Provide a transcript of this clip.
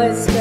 nós.